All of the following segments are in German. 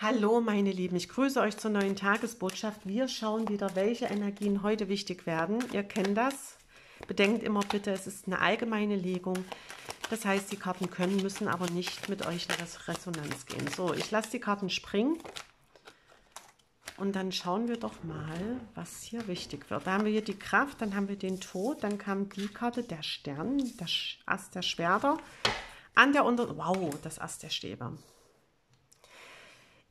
Hallo meine Lieben, ich grüße euch zur neuen Tagesbotschaft. Wir schauen wieder, welche Energien heute wichtig werden. Ihr kennt das. Bedenkt immer bitte, es ist eine allgemeine Legung. Das heißt, die Karten können, müssen aber nicht mit euch in Resonanz gehen. So, ich lasse die Karten springen. Und dann schauen wir doch mal, was hier wichtig wird. Da haben wir hier die Kraft, dann haben wir den Tod, dann kam die Karte, der Stern, der Ast der Schwerter. An der Unter... Wow, das Ast der Stäbe.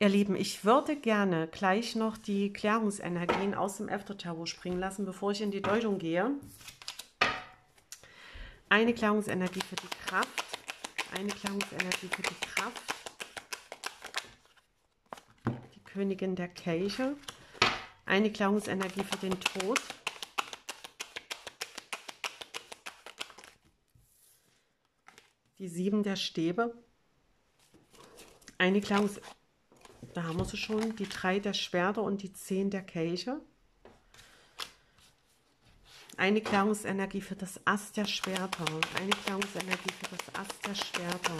Ihr Lieben, ich würde gerne gleich noch die Klärungsenergien aus dem After-Tarot springen lassen, bevor ich in die Deutung gehe. Eine Klärungsenergie für die Kraft, eine Klärungsenergie für die Kraft, die Königin der Kelche, eine Klärungsenergie für den Tod, die Sieben der Stäbe, eine Klärungsenergie da haben wir sie schon, die drei der Schwerter und die zehn der Kelche. Eine Klärungsenergie für das Ast der Schwerter. Eine Klärungsenergie für das Ast der Schwerter.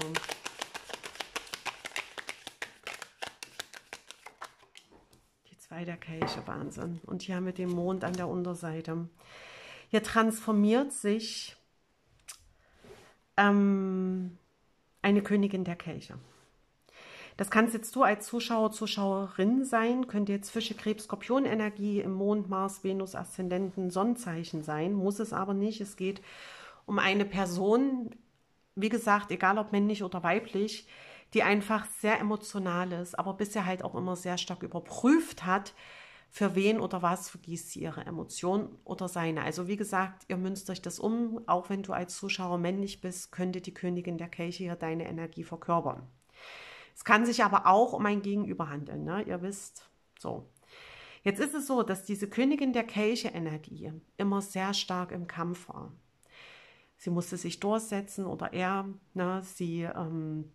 Die zwei der Kelche, Wahnsinn. Und hier haben wir den Mond an der Unterseite. Hier transformiert sich ähm, eine Königin der Kelche. Das kannst jetzt du als Zuschauer, Zuschauerin sein, könnte jetzt Fische, Krebs, Skorpion Energie im Mond, Mars, Venus, Aszendenten, Sonnenzeichen sein, muss es aber nicht. Es geht um eine Person, wie gesagt, egal ob männlich oder weiblich, die einfach sehr emotional ist, aber bisher halt auch immer sehr stark überprüft hat, für wen oder was vergießt sie ihre Emotionen oder seine. Also wie gesagt, ihr münzt euch das um, auch wenn du als Zuschauer männlich bist, könnte die Königin der Kelche hier deine Energie verkörpern. Es kann sich aber auch um ein Gegenüber handeln, ne? ihr wisst. So. Jetzt ist es so, dass diese Königin der Kelche-Energie immer sehr stark im Kampf war. Sie musste sich durchsetzen oder er, ne, sie ähm,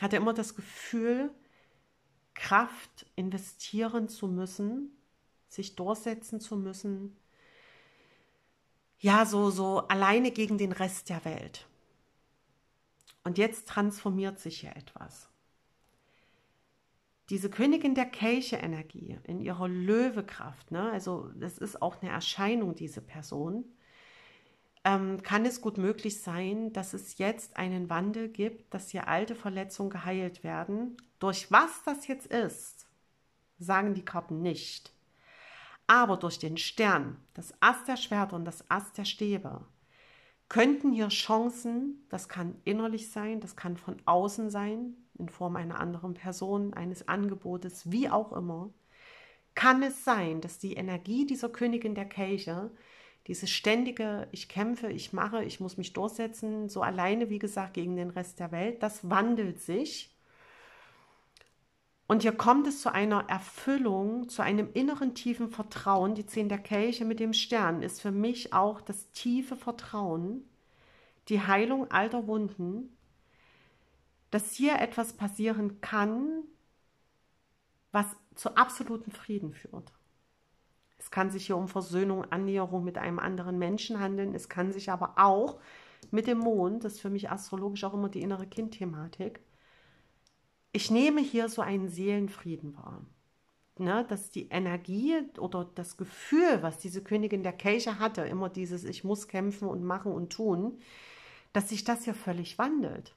hatte immer das Gefühl, Kraft investieren zu müssen, sich durchsetzen zu müssen. Ja, so, so alleine gegen den Rest der Welt. Und jetzt transformiert sich hier etwas. Diese Königin der Kelche-Energie in ihrer Löwekraft, ne, also das ist auch eine Erscheinung, diese Person, ähm, kann es gut möglich sein, dass es jetzt einen Wandel gibt, dass hier alte Verletzungen geheilt werden. Durch was das jetzt ist, sagen die Karten nicht. Aber durch den Stern, das Ast der Schwerter und das Ast der Stäbe, könnten hier Chancen, das kann innerlich sein, das kann von außen sein, in Form einer anderen Person, eines Angebotes, wie auch immer, kann es sein, dass die Energie dieser Königin der Kelche, dieses ständige, ich kämpfe, ich mache, ich muss mich durchsetzen, so alleine, wie gesagt, gegen den Rest der Welt, das wandelt sich und hier kommt es zu einer Erfüllung, zu einem inneren tiefen Vertrauen. Die Zehn der Kelche mit dem Stern ist für mich auch das tiefe Vertrauen, die Heilung alter Wunden, dass hier etwas passieren kann, was zu absolutem Frieden führt. Es kann sich hier um Versöhnung, Annäherung mit einem anderen Menschen handeln. Es kann sich aber auch mit dem Mond, das ist für mich astrologisch auch immer die innere Kindthematik, ich nehme hier so einen Seelenfrieden wahr. Ne, dass die Energie oder das Gefühl, was diese Königin der Kelche hatte, immer dieses Ich muss kämpfen und machen und tun, dass sich das hier völlig wandelt.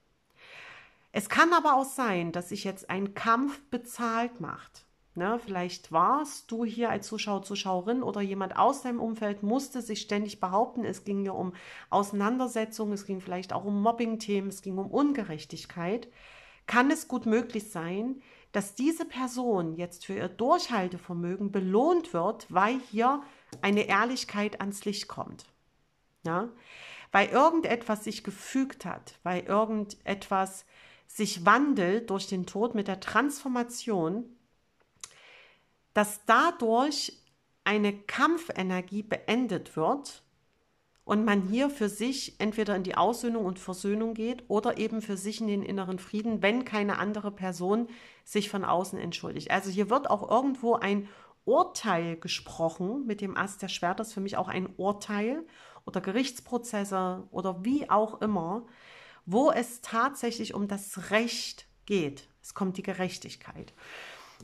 Es kann aber auch sein, dass sich jetzt ein Kampf bezahlt macht. Ne, vielleicht warst du hier als Zuschauer, Zuschauerin oder jemand aus deinem Umfeld musste sich ständig behaupten. Es ging hier um Auseinandersetzungen, es ging vielleicht auch um Mobbing-Themen, es ging um Ungerechtigkeit kann es gut möglich sein, dass diese Person jetzt für ihr Durchhaltevermögen belohnt wird, weil hier eine Ehrlichkeit ans Licht kommt. Ja? Weil irgendetwas sich gefügt hat, weil irgendetwas sich wandelt durch den Tod mit der Transformation, dass dadurch eine Kampfenergie beendet wird und man hier für sich entweder in die Aussöhnung und Versöhnung geht oder eben für sich in den inneren Frieden, wenn keine andere Person sich von außen entschuldigt. Also hier wird auch irgendwo ein Urteil gesprochen mit dem Ast der Schwerter, ist für mich auch ein Urteil oder Gerichtsprozesse oder wie auch immer, wo es tatsächlich um das Recht geht. Es kommt die Gerechtigkeit.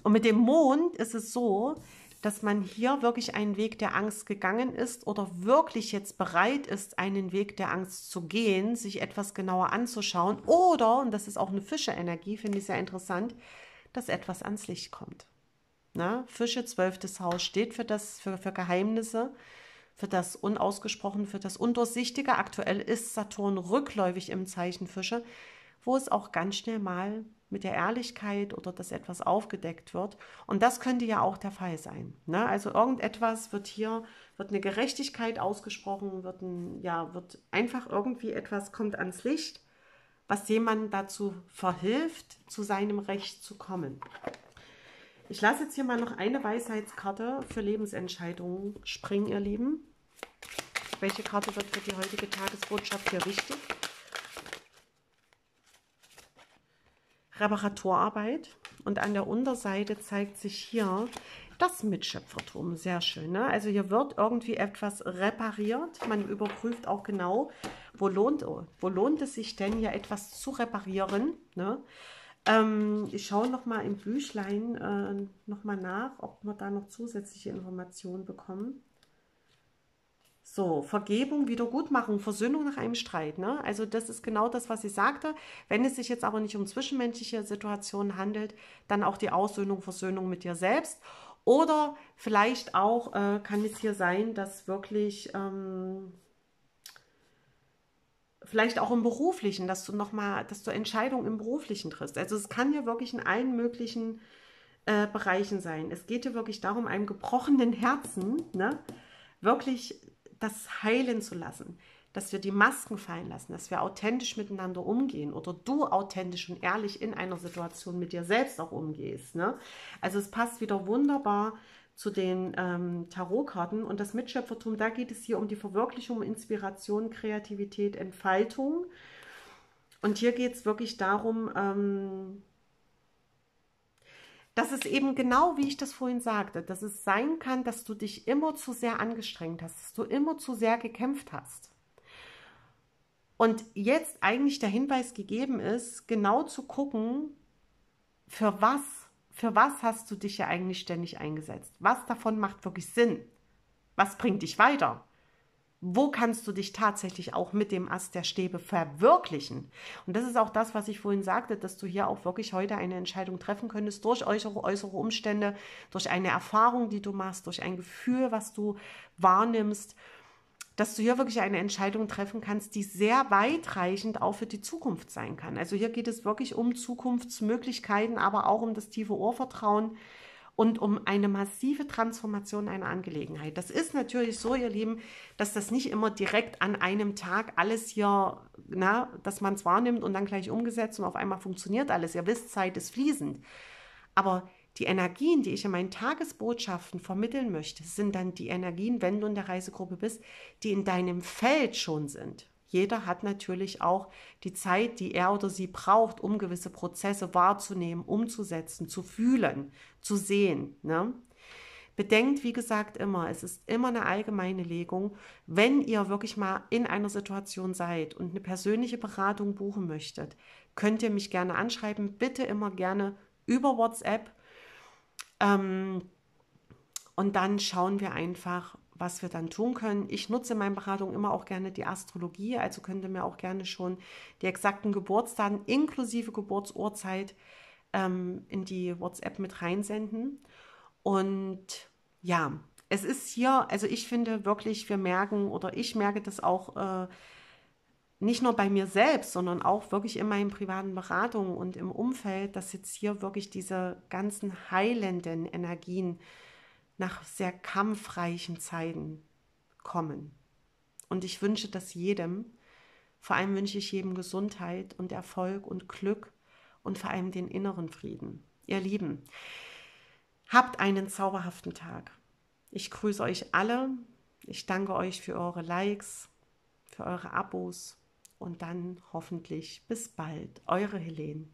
Und mit dem Mond ist es so, dass man hier wirklich einen Weg der Angst gegangen ist oder wirklich jetzt bereit ist, einen Weg der Angst zu gehen, sich etwas genauer anzuschauen oder, und das ist auch eine Fische-Energie, finde ich sehr interessant, dass etwas ans Licht kommt. Na, Fische, zwölftes Haus, steht für das, für, für Geheimnisse, für das Unausgesprochene, für das Undurchsichtige. Aktuell ist Saturn rückläufig im Zeichen Fische, wo es auch ganz schnell mal mit der Ehrlichkeit oder dass etwas aufgedeckt wird. Und das könnte ja auch der Fall sein. Ne? Also irgendetwas wird hier, wird eine Gerechtigkeit ausgesprochen, wird, ein, ja, wird einfach irgendwie etwas kommt ans Licht, was jemandem dazu verhilft, zu seinem Recht zu kommen. Ich lasse jetzt hier mal noch eine Weisheitskarte für Lebensentscheidungen springen, ihr Lieben. Welche Karte wird für die heutige Tagesbotschaft hier wichtig? Reparaturarbeit. Und an der Unterseite zeigt sich hier das Mitschöpfertum. Sehr schön. Ne? Also hier wird irgendwie etwas repariert. Man überprüft auch genau, wo lohnt, wo lohnt es sich denn hier etwas zu reparieren. Ne? Ähm, ich schaue nochmal im Büchlein äh, nochmal nach, ob wir da noch zusätzliche Informationen bekommen. So, Vergebung, Wiedergutmachung, Versöhnung nach einem Streit. Ne? Also das ist genau das, was sie sagte. Wenn es sich jetzt aber nicht um zwischenmenschliche Situationen handelt, dann auch die Aussöhnung, Versöhnung mit dir selbst. Oder vielleicht auch äh, kann es hier sein, dass wirklich, ähm, vielleicht auch im Beruflichen, dass du nochmal, dass du Entscheidungen im Beruflichen triffst. Also es kann ja wirklich in allen möglichen äh, Bereichen sein. Es geht ja wirklich darum, einem gebrochenen Herzen, ne, wirklich das heilen zu lassen, dass wir die Masken fallen lassen, dass wir authentisch miteinander umgehen oder du authentisch und ehrlich in einer Situation mit dir selbst auch umgehst. Ne? Also es passt wieder wunderbar zu den ähm, Tarotkarten und das Mitschöpfertum, da geht es hier um die Verwirklichung, Inspiration, Kreativität, Entfaltung. Und hier geht es wirklich darum, ähm, dass es eben genau, wie ich das vorhin sagte, dass es sein kann, dass du dich immer zu sehr angestrengt hast, dass du immer zu sehr gekämpft hast. Und jetzt eigentlich der Hinweis gegeben ist, genau zu gucken, für was, für was hast du dich ja eigentlich ständig eingesetzt? Was davon macht wirklich Sinn? Was bringt dich weiter? Wo kannst du dich tatsächlich auch mit dem Ast der Stäbe verwirklichen? Und das ist auch das, was ich vorhin sagte, dass du hier auch wirklich heute eine Entscheidung treffen könntest durch äußere, äußere Umstände, durch eine Erfahrung, die du machst, durch ein Gefühl, was du wahrnimmst, dass du hier wirklich eine Entscheidung treffen kannst, die sehr weitreichend auch für die Zukunft sein kann. Also hier geht es wirklich um Zukunftsmöglichkeiten, aber auch um das tiefe Ohrvertrauen, und um eine massive Transformation einer Angelegenheit. Das ist natürlich so, ihr Lieben, dass das nicht immer direkt an einem Tag alles hier, na, dass man es wahrnimmt und dann gleich umgesetzt und auf einmal funktioniert alles. Ihr wisst, Zeit ist fließend. Aber die Energien, die ich in meinen Tagesbotschaften vermitteln möchte, sind dann die Energien, wenn du in der Reisegruppe bist, die in deinem Feld schon sind. Jeder hat natürlich auch die Zeit, die er oder sie braucht, um gewisse Prozesse wahrzunehmen, umzusetzen, zu fühlen, zu sehen. Ne? Bedenkt, wie gesagt, immer, es ist immer eine allgemeine Legung. Wenn ihr wirklich mal in einer Situation seid und eine persönliche Beratung buchen möchtet, könnt ihr mich gerne anschreiben. Bitte immer gerne über WhatsApp. Ähm, und dann schauen wir einfach, was wir dann tun können. Ich nutze in meinen Beratungen immer auch gerne die Astrologie, also könnt ihr mir auch gerne schon die exakten Geburtsdaten inklusive Geburtsurzeit ähm, in die WhatsApp mit reinsenden. Und ja, es ist hier, also ich finde wirklich, wir merken oder ich merke das auch äh, nicht nur bei mir selbst, sondern auch wirklich in meinen privaten Beratungen und im Umfeld, dass jetzt hier wirklich diese ganzen heilenden Energien nach sehr kampfreichen Zeiten kommen. Und ich wünsche das jedem, vor allem wünsche ich jedem Gesundheit und Erfolg und Glück und vor allem den inneren Frieden. Ihr Lieben, habt einen zauberhaften Tag. Ich grüße euch alle. Ich danke euch für eure Likes, für eure Abos und dann hoffentlich bis bald. Eure Helene.